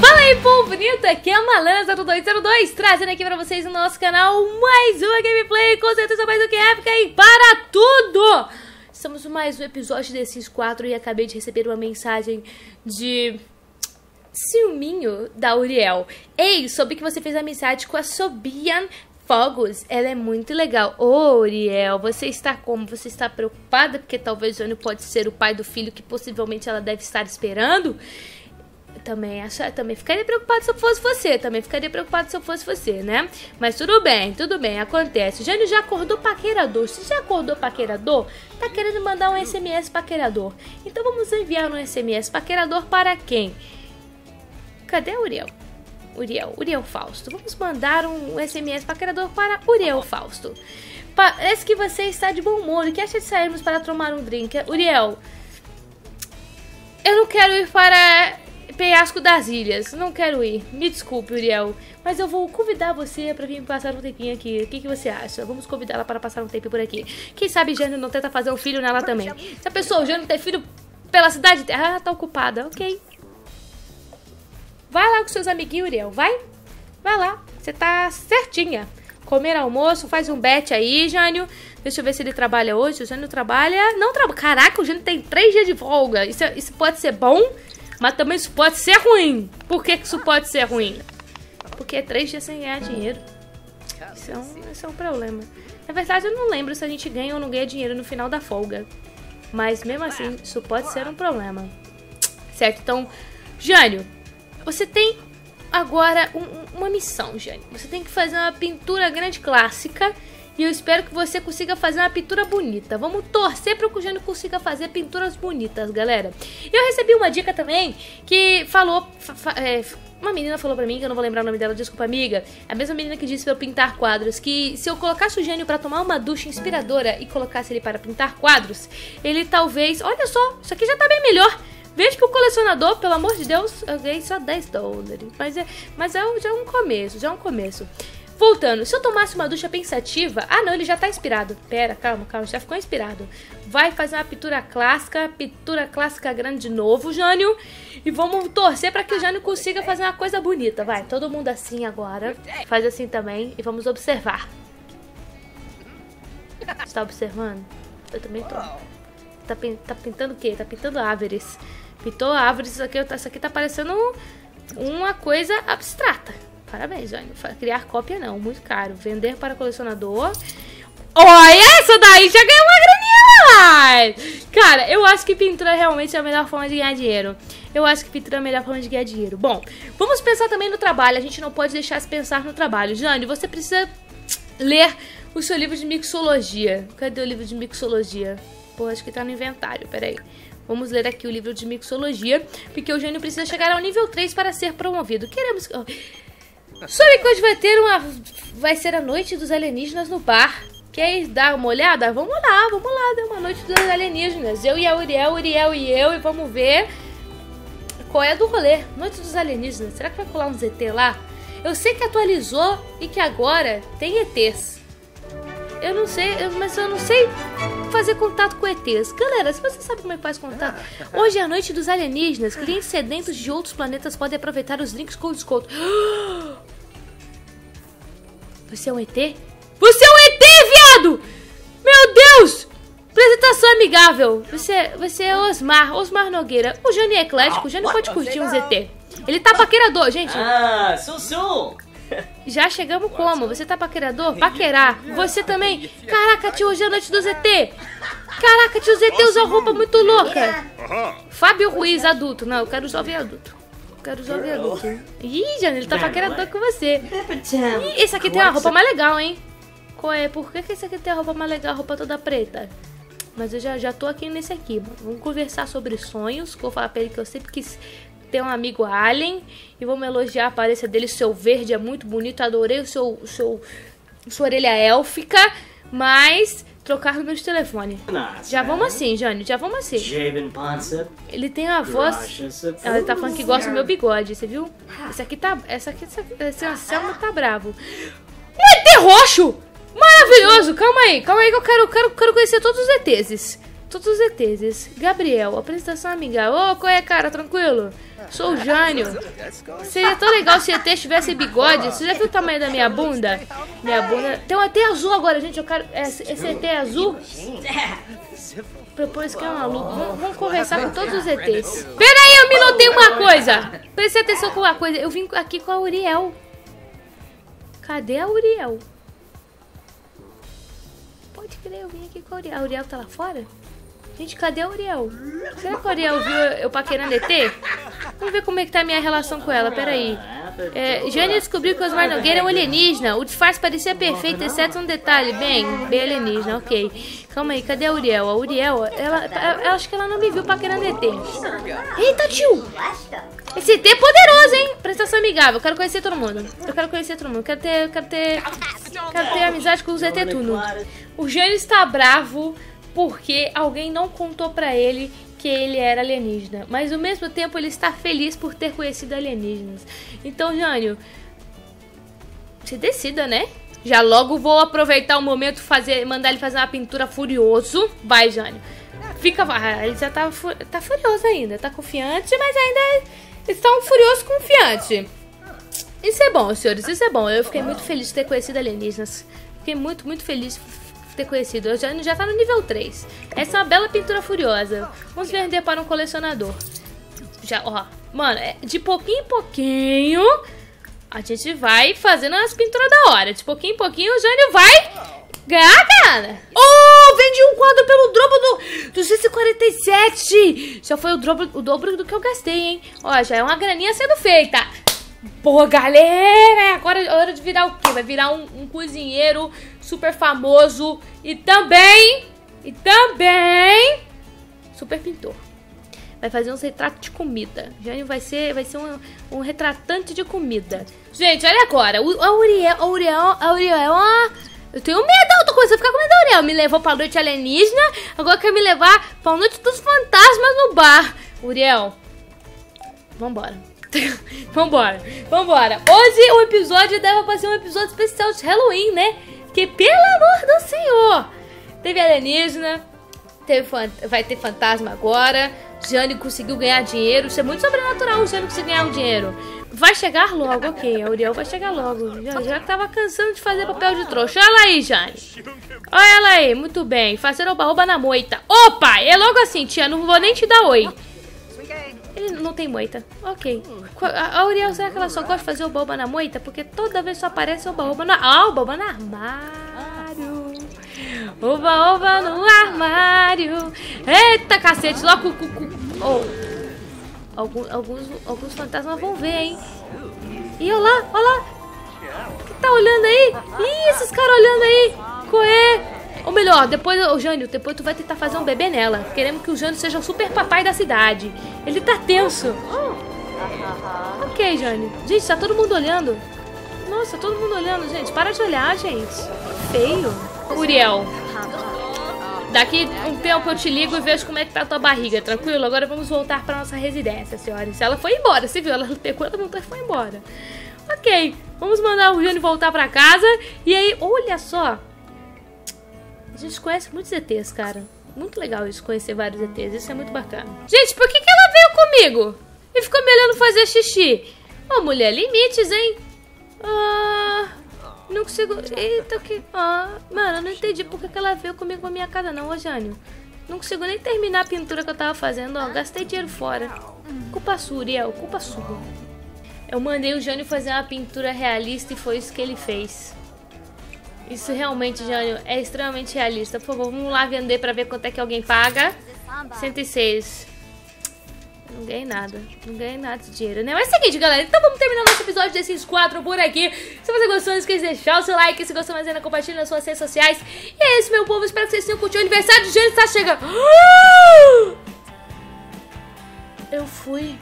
Fala aí, povo bonito! Aqui é a Malanza0202, trazendo aqui pra vocês no nosso canal mais uma gameplay, com certeza mais do que épica e para tudo! Estamos mais um episódio de Sims 4 e acabei de receber uma mensagem de ciúminho da Uriel. Ei, soube que você fez amizade com a Sobian Fogos. Ela é muito legal. Ô, Uriel, você está como? Você está preocupada porque talvez Jânio pode ser o pai do filho que possivelmente ela deve estar esperando? Também, acho, também ficaria preocupado se eu fosse você. Também ficaria preocupado se eu fosse você, né? Mas tudo bem, tudo bem, acontece. O Jânio já acordou paquerador. Se já acordou paquerador, tá querendo mandar um SMS paquerador. Então vamos enviar um SMS paquerador para quem? Cadê Uriel? Uriel, Uriel Fausto. Vamos mandar um SMS paquerador para Uriel Fausto. Parece que você está de bom humor e que acha de sairmos para tomar um drink. Uriel, eu não quero ir para Penhasco das Ilhas. Não quero ir. Me desculpe, Uriel. Mas eu vou convidar você para vir passar um tempinho aqui. O que, que você acha? Vamos convidá-la para passar um tempo por aqui. Quem sabe Jânio não tenta fazer um filho nela também. Se a pessoa, Jânio, tem filho pela cidade... Ah, tá ocupada. Ok. Vai lá com seus amiguinhos, Uriel. Vai. Vai lá. Você tá certinha. Comer almoço, faz um bet aí, Jânio. Deixa eu ver se ele trabalha hoje. O Jânio trabalha... Não trabalha. Caraca, o Jânio tem três dias de folga. Isso, isso pode ser bom, mas também isso pode ser ruim. Por que, que isso pode ser ruim? Porque é três dias sem ganhar dinheiro. Isso é, um, isso é um problema. Na verdade, eu não lembro se a gente ganha ou não ganha dinheiro no final da folga. Mas mesmo assim, isso pode ser um problema. Certo? Então, Jânio, você tem agora um, uma missão, Jane. Você tem que fazer uma pintura grande clássica. E eu espero que você consiga fazer uma pintura bonita. Vamos torcer para que o Jânio consiga fazer pinturas bonitas, galera. Eu recebi uma dica também que falou. É, uma menina falou pra mim, que eu não vou lembrar o nome dela, desculpa, amiga. A mesma menina que disse pra eu pintar quadros, que se eu colocasse o gênio para tomar uma ducha inspiradora e colocasse ele para pintar quadros, ele talvez. Olha só, isso aqui já tá bem melhor. Veja que o colecionador, pelo amor de Deus, eu ganhei só 10 dólares. Mas, é, mas é, já é um começo, já é um começo. Voltando, se eu tomasse uma ducha pensativa... Ah, não, ele já tá inspirado. Pera, calma, calma, já ficou inspirado. Vai fazer uma pintura clássica, pintura clássica grande de novo, Jânio. E vamos torcer para que o Jânio consiga fazer uma coisa bonita. Vai, todo mundo assim agora. Faz assim também e vamos observar. Você tá observando? Eu também tô. Tá, tá pintando o quê? Tá pintando árvores. Pintou árvores, isso aqui, isso aqui tá parecendo uma coisa abstrata. Parabéns, Jânio. Criar cópia não, muito caro. Vender para colecionador. Olha, essa daí já ganhou uma graninha Cara, eu acho que pintura realmente é a melhor forma de ganhar dinheiro. Eu acho que pintura é a melhor forma de ganhar dinheiro. Bom, vamos pensar também no trabalho. A gente não pode deixar de pensar no trabalho. Jânio, você precisa ler o seu livro de mixologia. Cadê o livro de mixologia? Acho que tá no inventário, peraí. Vamos ler aqui o livro de mixologia, porque o gênio precisa chegar ao nível 3 para ser promovido. Queremos... Oh. Soube que hoje vai ter uma... Vai ser a noite dos alienígenas no bar. Quer dar uma olhada? Vamos lá, vamos lá, dar uma noite dos alienígenas. Eu e a Uriel, Uriel e eu, e vamos ver qual é do rolê. Noite dos alienígenas. Será que vai colar um ZT lá? Eu sei que atualizou e que agora tem ETs. Eu não sei, mas eu não sei fazer contato com ETs. Galera, se você sabe como é que faz contato, hoje é a noite dos alienígenas. Clientes sedentos de outros planetas podem aproveitar os drinks com desconto. Você é um ET? Você é um ET, viado! Meu Deus! Apresentação amigável. Você, você é Osmar, Osmar Nogueira. O Jânio é eclético, o Jânio pode curtir um ZT. Ele tá paquerador, gente. Ah, Sussu! Já chegamos como? Você tá paquerador? Paquerar. Você também. Caraca, tio, hoje é a noite do ZT. Caraca, tio ZT usou roupa muito louca. Fábio Ruiz, adulto. Não, eu quero jovem adulto. Eu quero jovem adulto. Ih, Jana, ele tá paquerador com você. Ih, esse aqui tem uma roupa mais legal, hein? Qual é? Por que, que esse aqui tem a roupa mais legal, a roupa toda preta? Mas eu já, já tô aqui nesse aqui. Vamos conversar sobre sonhos. vou falar pra ele que eu sempre quis ter um amigo alien e vamos elogiar a aparência dele. Seu verde é muito bonito, adorei o seu, o seu sua orelha élfica, mas trocar número de telefone. Já vamos assim, Jânio, já vamos assim. Ele tem a voz. Ela tá falando que gosta do meu bigode, você viu? Esse aqui tá. Essa aqui, esse Anselmo tá bravo. Um ET roxo! Maravilhoso! Calma aí, calma aí que eu quero, quero, quero conhecer todos os ETs. Todos os ETs. Gabriel, apresentação amigável. Ô, qual é, cara? Tranquilo? Sou o Jânio. Seria tão legal se ET tivesse bigode. Você já viu o tamanho da minha bunda? Minha bunda... Tem um ET azul agora, gente. Eu quero... Esse ET azul... Propôs que é maluco. Vamos, vamos conversar com todos os ETs. Pera aí, eu me notei uma coisa. Preste atenção com uma coisa. Eu vim aqui com a Uriel. Cadê a Uriel? Pode crer, eu vim aqui com a Uriel. A Uriel tá lá fora? Gente, cadê a Uriel? Será que a Uriel viu eu paquerando ET? Vamos ver como é que tá a minha relação com ela, peraí. É, Jane descobriu que Osmar Nogueira é um alienígena. O disfarce parecia perfeito, exceto um detalhe. Bem, bem alienígena, ok. Calma aí, cadê a Uriel? A Uriel, ela, ela acho que ela não me viu paquerando ET. Eita, tio! Esse ET é poderoso, hein? Prestação amigável. Quero conhecer todo mundo. Eu quero conhecer todo mundo. Quero ter, quero ter, quero ter amizade com os ET tudo. O Jane está bravo porque alguém não contou pra ele que ele era alienígena. Mas ao mesmo tempo ele está feliz por ter conhecido alienígenas. Então, Jânio, se decida, né? Já logo vou aproveitar o momento fazer, mandar ele fazer uma pintura furioso. Vai, Jânio. Fica, ah, ele já tá, tá furioso ainda, tá confiante, mas ainda está um furioso confiante. Isso é bom, senhores, isso é bom. Eu fiquei muito feliz de ter conhecido alienígenas. Fiquei muito, muito feliz ter conhecido. Eu já, já tá no nível 3. Essa é uma bela pintura furiosa. Vamos vender para um colecionador. Já, ó. Mano, é de pouquinho em pouquinho a gente vai fazendo as pinturas da hora. De pouquinho em pouquinho o Jânio vai ganhar, cara. Oh, vendi um quadro pelo dobro do 247. Já foi o dobro, o dobro do que eu gastei, hein? Ó, já é uma graninha sendo feita. Pô, galera, agora é hora de virar o quê? Vai virar um, um cozinheiro super famoso e também, e também, super pintor. Vai fazer uns retratos de comida. Jânio vai ser, vai ser um, um retratante de comida. Gente, olha agora. O, a Uriel, Uriel, a Uriel, eu tenho medo, eu tô começando a ficar com medo da Uriel. Me levou pra noite alienígena, agora quer me levar pra noite dos fantasmas no bar. Uriel, vambora. vambora, vambora. Hoje o episódio deve ser um episódio especial de Halloween, né? Que pelo amor do Senhor! Teve alienígena, teve, vai ter fantasma agora. Jane conseguiu ganhar dinheiro. Isso é muito sobrenatural o Jane conseguir ganhar um dinheiro. Vai chegar logo, ok. A Uriel vai chegar logo. Já, já tava cansando de fazer papel de trouxa. Olha ela aí, Jane. Olha ela aí, muito bem. Fazer oba-oba na moita. Opa! É logo assim, tia. Não vou nem te dar oi. Não tem moita. Ok. A Uriel, será que ela só gosta de fazer o boba na moita? Porque toda vez só aparece o boba no... Ah, o boba no armário. Oba, oba no armário. Eita, cacete. Logo... Oh. Alguns, alguns, alguns fantasmas vão ver, hein? E olha lá, olha lá. que tá olhando aí? Ih, esses caras olhando aí. É? Ou melhor, depois, o Jânio, depois tu vai tentar fazer um bebê nela. Queremos que o Jânio seja o super papai da cidade. Ele tá tenso. Ok, Jânio. Gente, tá todo mundo olhando. Nossa, todo mundo olhando, gente. Para de olhar, gente. Feio. Uriel. Daqui um tempo eu te ligo e vejo como é que tá a tua barriga, tranquilo? Agora vamos voltar pra nossa residência, senhores. Ela foi embora, você viu? Ela pegou, ela montou e foi embora. Ok, vamos mandar o Jânio voltar pra casa. E aí, olha só. A gente conhece muitos ETs, cara. Muito legal isso, conhecer vários ETs. Isso é muito bacana. Gente, por que, que ela veio comigo? E ficou me olhando fazer xixi? Ô, oh, mulher, limites, hein? Ah... Não consigo... Eita, que... Ah, mano, eu não entendi por que, que ela veio comigo na minha casa, não, ô Jânio. Não consigo nem terminar a pintura que eu tava fazendo, ó. Gastei dinheiro fora. Culpa sua, Uriel. Culpa sua. Eu mandei o Jânio fazer uma pintura realista e foi isso que ele fez. Isso realmente, Jânio, é extremamente realista. Por favor, vamos lá vender pra ver quanto é que alguém paga. 106. Não ganhei nada. Não ganhei nada de dinheiro, né? Mas é o seguinte, galera. Então vamos terminar nosso episódio desses quatro por aqui. Se você gostou, não esqueça de deixar o seu like. Se gostou mais ainda, compartilhe nas suas redes sociais. E é isso, meu povo. Espero que vocês tenham curtido o aniversário de Jânio. Está chegando. Eu fui